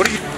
What are you?